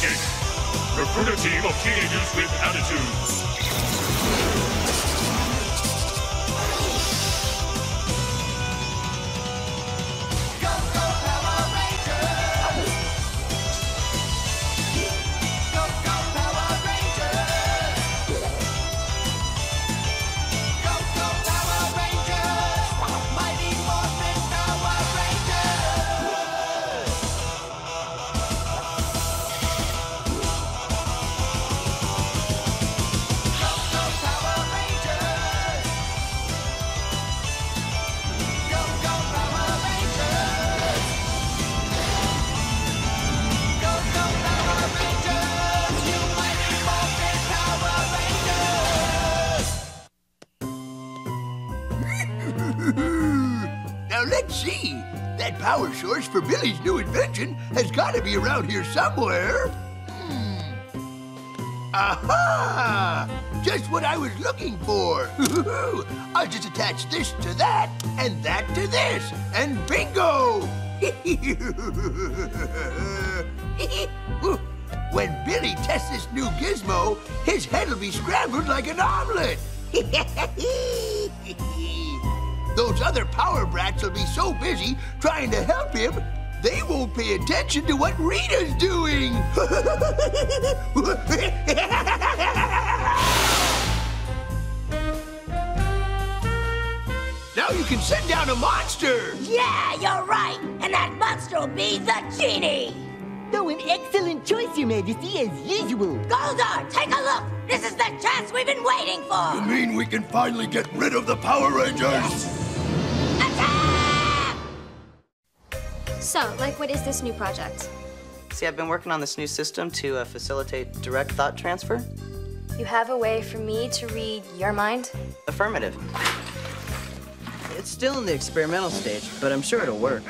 Escape. Recruit a team of teenagers with attitudes. Power source for Billy's new invention has got to be around here somewhere. Hmm. Aha! Just what I was looking for. I'll just attach this to that, and that to this, and bingo! when Billy tests this new gizmo, his head'll be scrambled like an omelet. Those other power brats will be so busy trying to help him, they won't pay attention to what Rita's doing. now you can send down a monster. Yeah, you're right. And that monster will be the genie. Oh, an excellent choice, Your Majesty, as usual. Goldar, take a look. This is the chance we've been waiting for! You mean we can finally get rid of the Power Rangers? Attack! So, like, what is this new project? See, I've been working on this new system to uh, facilitate direct thought transfer. You have a way for me to read your mind? Affirmative. It's still in the experimental stage, but I'm sure it'll work.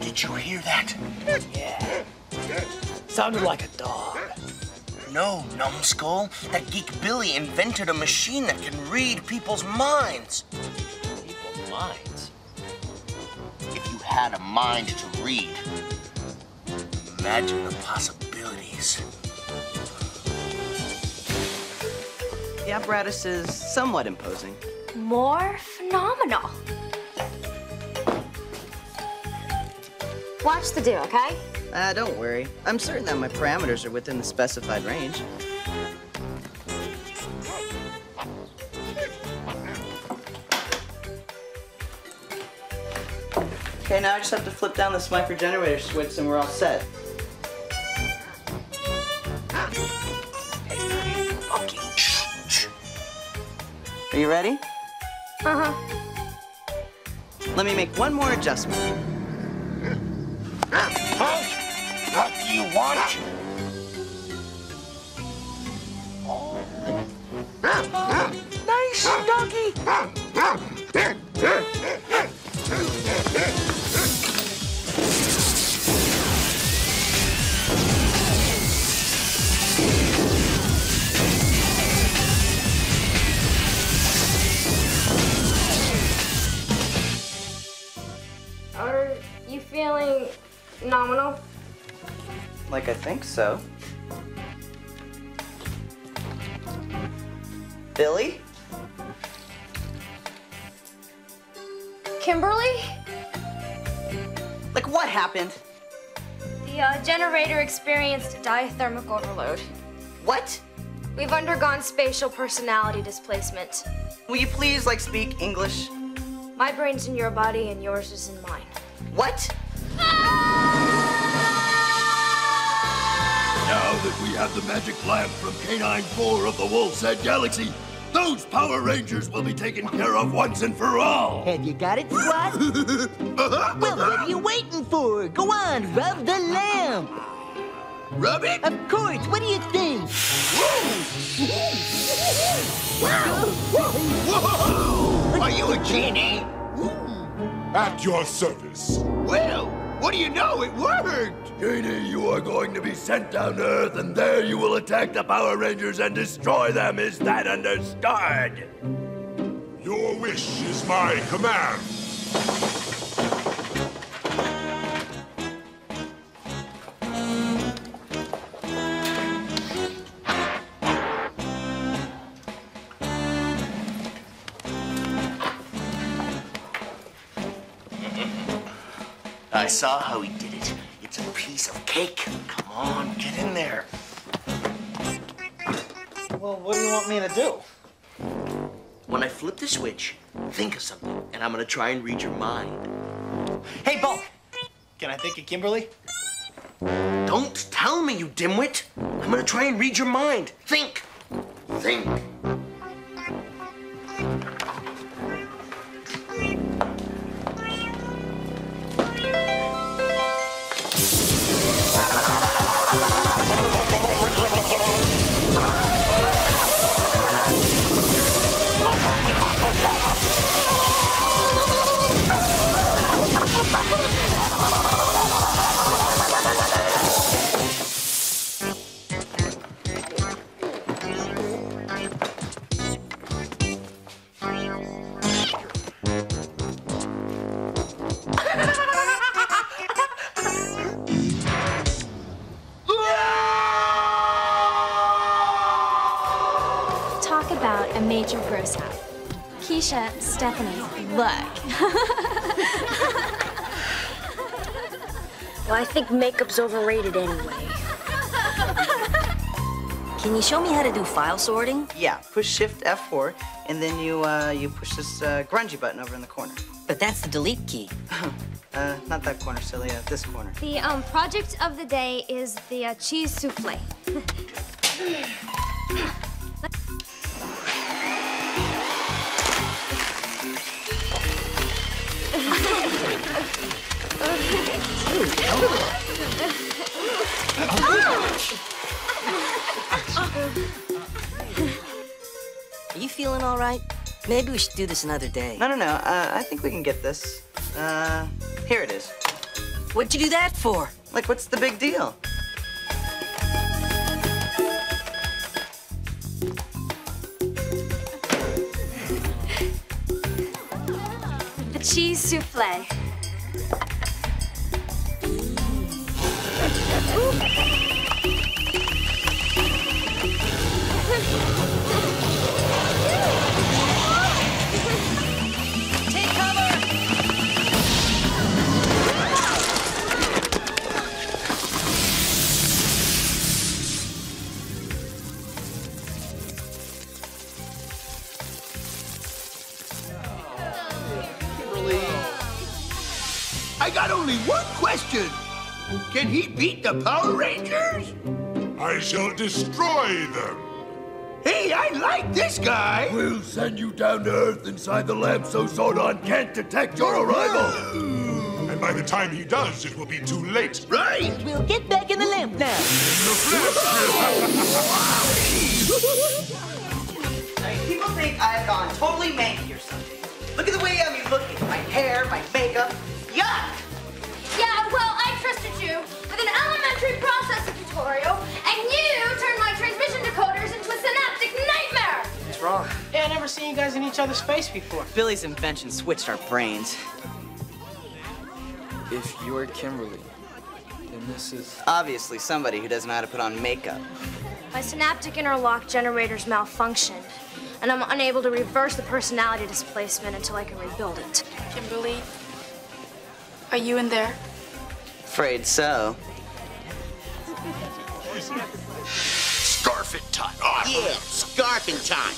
Did you hear that? Yeah. Sounded like a dog. No, numbskull. That geek Billy invented a machine that can read people's minds. People's minds. If you had a mind to read, imagine the possibilities. The apparatus is somewhat imposing. More phenomenal. Watch the do, okay? Ah, don't worry. I'm certain that my parameters are within the specified range. Just have to flip down this micro generator switch and we're all set. Are you ready? Uh huh. Let me make one more adjustment. Huh? What do you want? Nice doggy. Feeling nominal? Like I think so. Billy? Kimberly? Like what happened? The uh, generator experienced diathermic overload. What? We've undergone spatial personality displacement. Will you please like speak English? My brain's in your body and yours is in mine. What? Now that we have the magic lamp from Canine 4 of the Wolf's Head Galaxy, those Power Rangers will be taken care of once and for all. Have you got it, Squatt? well, what are you waiting for? Go on, rub the lamp. Rub it? Of course, what do you think? Whoa! Are you a genie? At your service. Well, what do you know? It worked! Genie, you are going to be sent down to Earth, and there you will attack the Power Rangers and destroy them. Is that understood? Your wish is my command. I saw how he did it. It's a piece of cake. Come on, get in there. Well, what do you want me to do? When I flip the switch, think of something, and I'm gonna try and read your mind. Hey, Bulk. Can I think of Kimberly? Don't tell me, you dimwit. I'm gonna try and read your mind. Think. Think. Major gross out. Keisha, Stephanie, look. Well, I think makeup's overrated anyway. Can you show me how to do file sorting? Yeah, push Shift F4, and then you uh, you push this uh, grungy button over in the corner. But that's the delete key. Uh, not that corner, silly. Uh, this corner. The um, project of the day is the uh, cheese souffle. right? Maybe we should do this another day. No, no, no. Uh, I think we can get this. Uh, here it is. What'd you do that for? Like, what's the big deal? The cheese souffle. The Power Rangers? I shall destroy them. Hey, I like this guy. We'll send you down to Earth inside the lamp so Zordon can't detect your arrival. And by the time he does, it will be too late. Right? We'll get back in the lamp now. I mean, people think I've gone totally manky or something. Look at the way I'm looking. My hair, my makeup. Yuck! Yeah, well, I trusted you with an elementary processing tutorial, and you turned my transmission decoders into a synaptic nightmare! What's wrong? Yeah, I never seen you guys in each other's face before. Billy's invention switched our brains. If you're Kimberly, then this is. Obviously, somebody who doesn't know how to put on makeup. My synaptic interlock generators malfunctioned, and I'm unable to reverse the personality displacement until I can rebuild it. Kimberly, are you in there? Afraid so. Scarfing time. Yeah, scarfing time.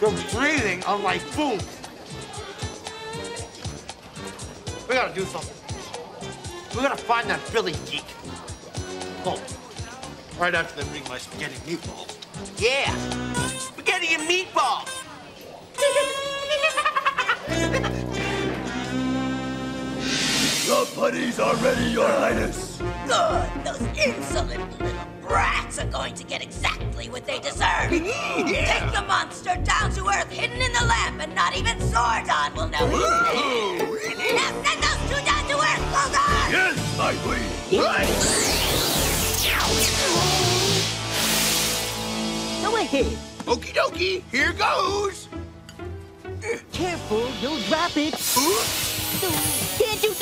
You're breathing on my food. We gotta do something. We gotta find that Billy geek. Oh, right after they bring my spaghetti meatballs. Yeah, spaghetti and meatball. The putties are ready, Your Highness. Good. Those insolent little brats are going to get exactly what they deserve. Take the monster down to Earth, hidden in the lamp, and not even Zordon will know he's there. Now send those two down to Earth, Zordon! Yes, my queen. Right. Go ahead. Okie dokie, here goes. Careful, you'll drop it. Can't you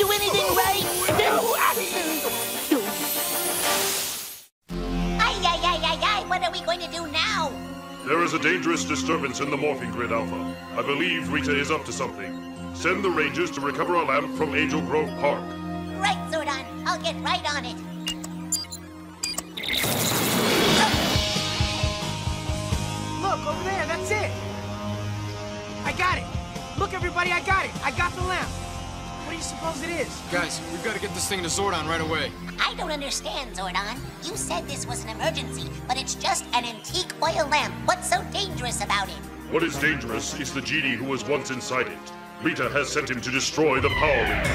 There is a dangerous disturbance in the morphing grid, Alpha. I believe Rita is up to something. Send the Rangers to recover a lamp from Angel Grove Park. Right, Zordon. I'll get right on it. Look, over there, that's it. I got it. Look, everybody, I got it. I got the lamp. What do you suppose it is? Guys, we've got to get this thing to Zordon right away. I don't understand, Zordon. You said this was an emergency, but it's just an antique oil lamp. What's so dangerous about it? What is dangerous is the genie who was once inside it. Rita has sent him to destroy the Power Rangers.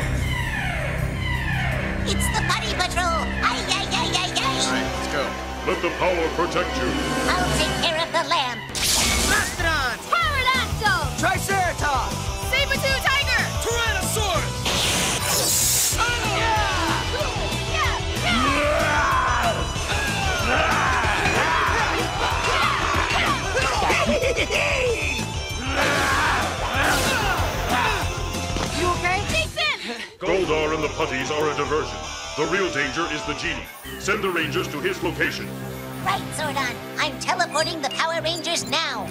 It's the Putty Patrol! Ay, ay, ay, ay, ay! Let's go. Let the power protect you. I'll take care of the lamp. Mastodon! Pterodactyl! Triceratops! Goldar and the putties are a diversion. The real danger is the genie. Send the Rangers to his location. Right, Zordon. I'm teleporting the Power Rangers now.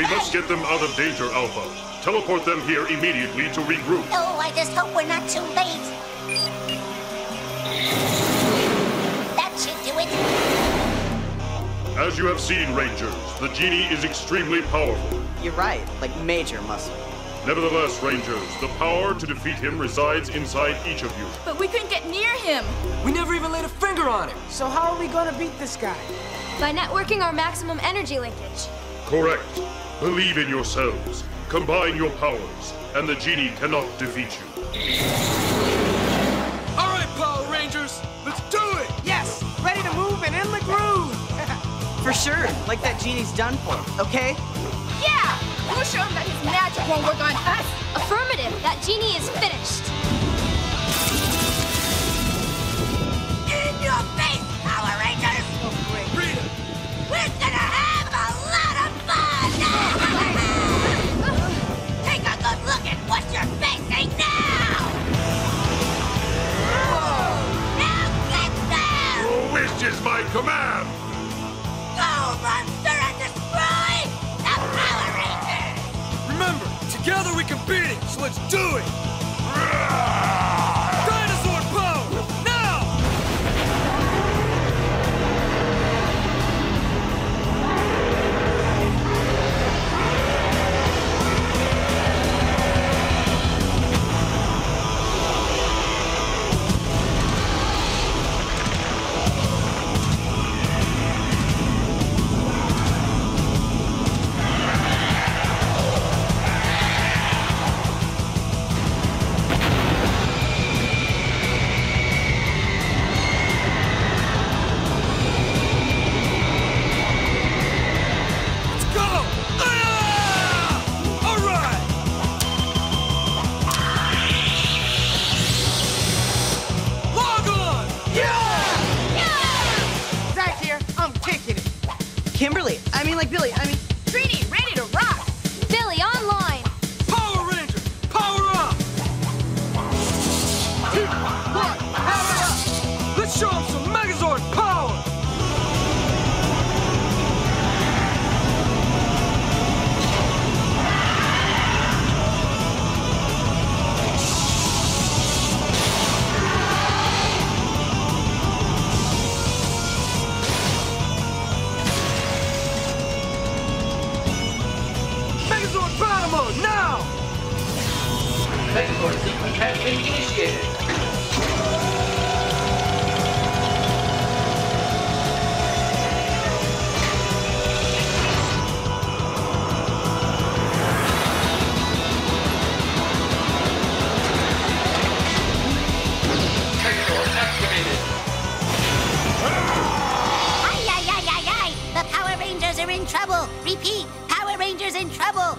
We must get them out of danger, Alpha. Teleport them here immediately to regroup. Oh, I just hope we're not too late. That should do it. As you have seen, Rangers, the genie is extremely powerful. You're right, like major muscle. Nevertheless, Rangers, the power to defeat him resides inside each of you. But we couldn't get near him. We never even laid a finger on him. So how are we gonna beat this guy? By networking our maximum energy linkage. Correct. Believe in yourselves. Combine your powers, and the genie cannot defeat you. All right, Power Rangers, let's do it! Yes, ready to move and in the groove. For sure, like that genie's done for, okay? Yeah! We'll show him that his magic won't work on us. Affirmative. That genie is finished. Billy, I mean... Battle mode now! Megazord sequence has been initiated. Rangers are in trouble! Repeat, Power Rangers in trouble!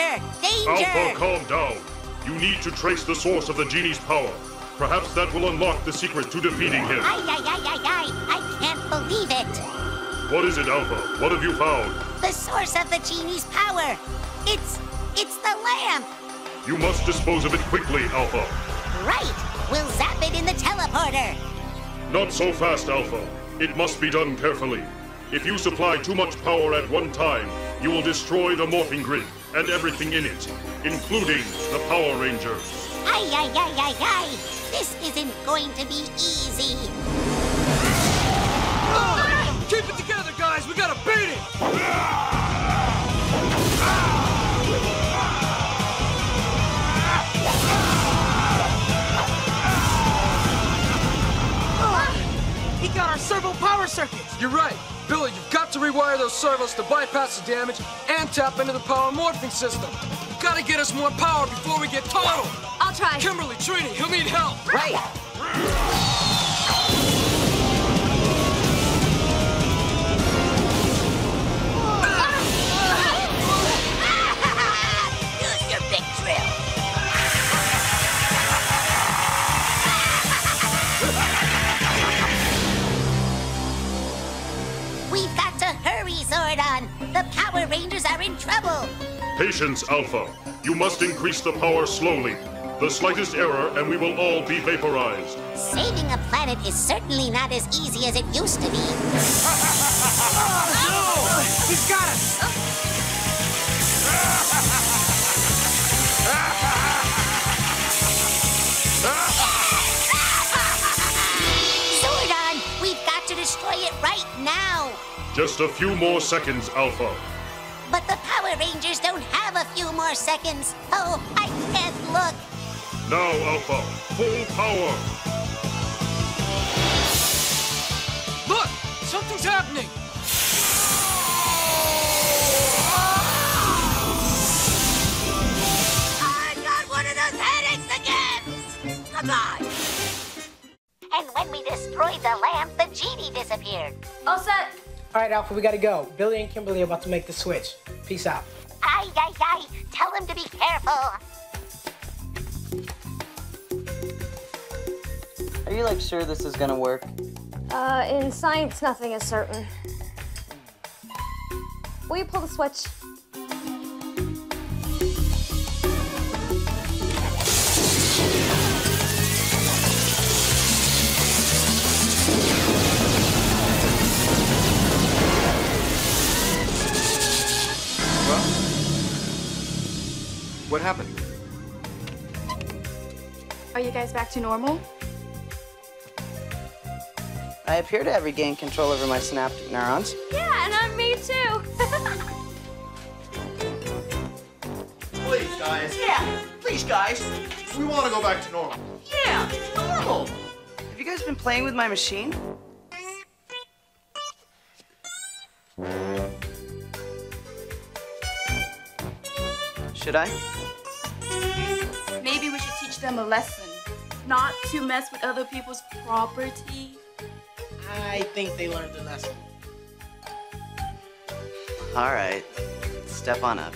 Danger! Danger! Alpha, calm down. You need to trace the source of the genie's power. Perhaps that will unlock the secret to defeating him. Ay, ay, ay, ay, ay! I can't believe it! What is it, Alpha? What have you found? The source of the genie's power! It's. It's the lamp. You must dispose of it quickly, Alpha. Right. We'll zap it in the teleporter. Not so fast, Alpha. It must be done carefully. If you supply too much power at one time, you will destroy the morphing grid and everything in it, including the Power Rangers. Ay, ay, ay, ay, ay. This isn't going to be easy. Keep it together, guys! We gotta beat it! He got our servo power circuits. You're right. Billy, you've got to rewire those servos to bypass the damage and tap into the power morphing system. Gotta get us more power before we get total. I'll try. Kimberly, Trini, he'll need help. Right. Use your big drill. We've got to hurry, Zordon. The Power Rangers are in trouble. Patience, Alpha. You must increase the power slowly. The slightest error, and we will all be vaporized. Saving a planet is certainly not as easy as it used to be. No! He's got us. Zordon, we've got to destroy it right now. Just a few more seconds, Alpha. But the Power Rangers don't have a few more seconds. Oh, I can't look. Now, Alpha, full power. Look! Something's happening! I got one of those headaches again. Come on. And when we destroyed the lamp, the genie disappeared. All set. All right, Alpha, we gotta go. Billy and Kimberly are about to make the switch. Peace out. Ay, ay, ay. Tell him to be careful. Are you like sure this is gonna work? Uh, in science, nothing is certain. Will you pull the switch? What happened? Are you guys back to normal? I appear to have regained control over my synaptic neurons. Yeah, and I'm me too. Please, guys. Yeah, please, guys. We want to go back to normal. Yeah, normal. Have you guys been playing with my machine? Should I? Maybe we should teach them a lesson. Not to mess with other people's property. I think they learned their lesson. All right, step on up.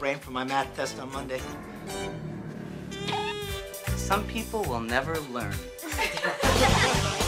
Brain for my math test on Monday. Some people will never learn.